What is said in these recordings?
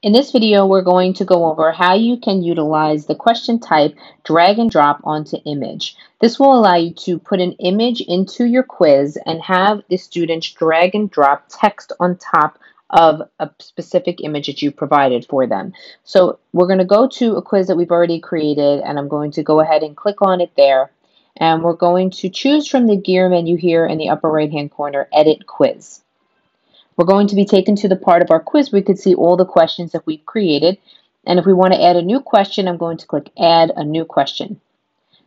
In this video, we're going to go over how you can utilize the question type drag and drop onto image. This will allow you to put an image into your quiz and have the students drag and drop text on top of a specific image that you provided for them. So we're going to go to a quiz that we've already created and I'm going to go ahead and click on it there. And we're going to choose from the gear menu here in the upper right hand corner, edit quiz. We're going to be taken to the part of our quiz where we could see all the questions that we've created. And if we want to add a new question, I'm going to click Add a New Question.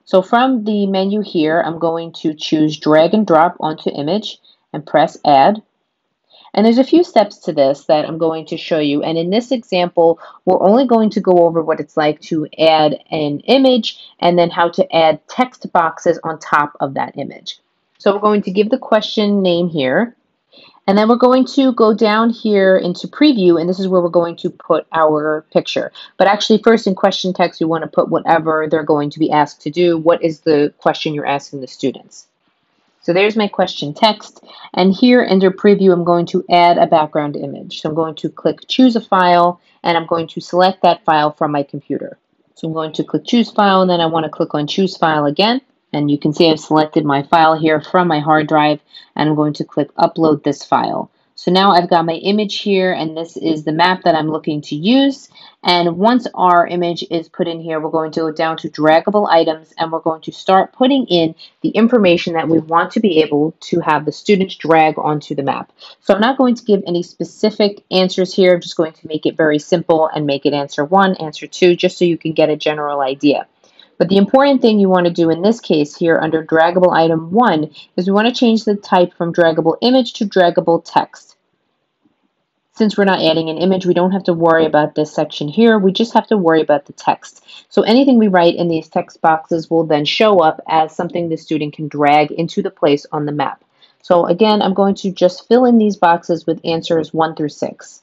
So from the menu here, I'm going to choose Drag and Drop onto Image and press Add. And there's a few steps to this that I'm going to show you. And in this example, we're only going to go over what it's like to add an image and then how to add text boxes on top of that image. So we're going to give the question name here. And then we're going to go down here into preview, and this is where we're going to put our picture. But actually, first in question text, we want to put whatever they're going to be asked to do. What is the question you're asking the students? So there's my question text. And here under preview, I'm going to add a background image. So I'm going to click choose a file, and I'm going to select that file from my computer. So I'm going to click choose file, and then I want to click on choose file again. And you can see I've selected my file here from my hard drive and I'm going to click upload this file. So now I've got my image here and this is the map that I'm looking to use. And once our image is put in here, we're going to go down to draggable items and we're going to start putting in the information that we want to be able to have the students drag onto the map. So I'm not going to give any specific answers here. I'm just going to make it very simple and make it answer one, answer two, just so you can get a general idea. But the important thing you want to do in this case here under draggable item 1 is we want to change the type from draggable image to draggable text. Since we're not adding an image, we don't have to worry about this section here. We just have to worry about the text. So anything we write in these text boxes will then show up as something the student can drag into the place on the map. So again, I'm going to just fill in these boxes with answers 1 through 6.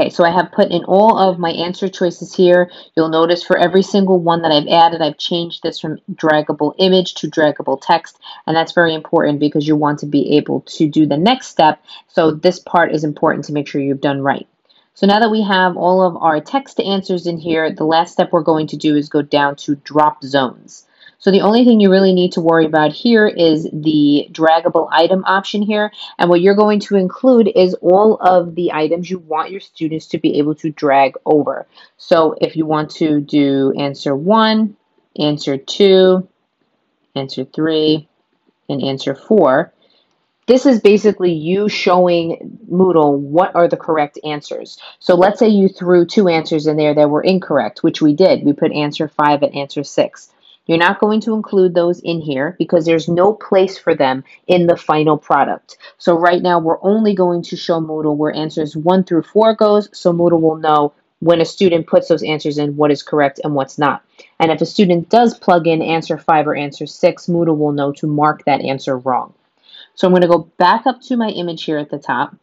Okay, so I have put in all of my answer choices here. You'll notice for every single one that I've added, I've changed this from draggable image to draggable text, and that's very important because you want to be able to do the next step. So this part is important to make sure you've done right. So now that we have all of our text answers in here, the last step we're going to do is go down to drop zones. So the only thing you really need to worry about here is the draggable item option here. And what you're going to include is all of the items you want your students to be able to drag over. So if you want to do answer one, answer two, answer three, and answer four, this is basically you showing Moodle what are the correct answers. So let's say you threw two answers in there that were incorrect, which we did. We put answer five and answer six. You're not going to include those in here because there's no place for them in the final product. So right now we're only going to show Moodle where answers 1 through 4 goes so Moodle will know when a student puts those answers in what is correct and what's not. And if a student does plug in answer 5 or answer 6, Moodle will know to mark that answer wrong. So I'm going to go back up to my image here at the top.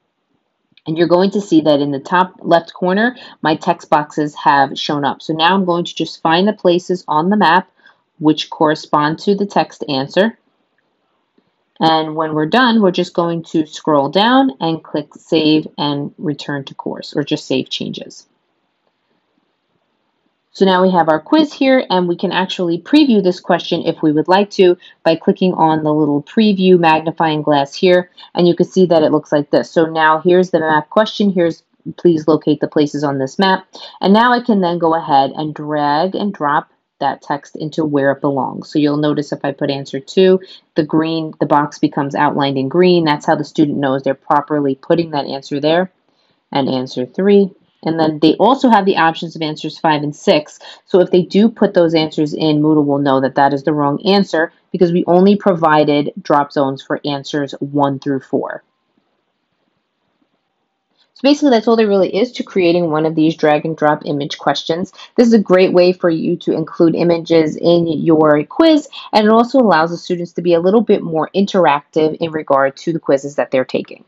And you're going to see that in the top left corner, my text boxes have shown up. So now I'm going to just find the places on the map which correspond to the text answer. And when we're done, we're just going to scroll down and click Save and Return to Course, or just Save Changes. So now we have our quiz here, and we can actually preview this question if we would like to by clicking on the little preview magnifying glass here, and you can see that it looks like this. So now here's the map question. Here's please locate the places on this map. And now I can then go ahead and drag and drop that text into where it belongs. So you'll notice if I put answer two, the green, the box becomes outlined in green. That's how the student knows they're properly putting that answer there. And answer three. And then they also have the options of answers five and six. So if they do put those answers in, Moodle will know that that is the wrong answer because we only provided drop zones for answers one through four. So basically that's all there really is to creating one of these drag and drop image questions. This is a great way for you to include images in your quiz and it also allows the students to be a little bit more interactive in regard to the quizzes that they're taking.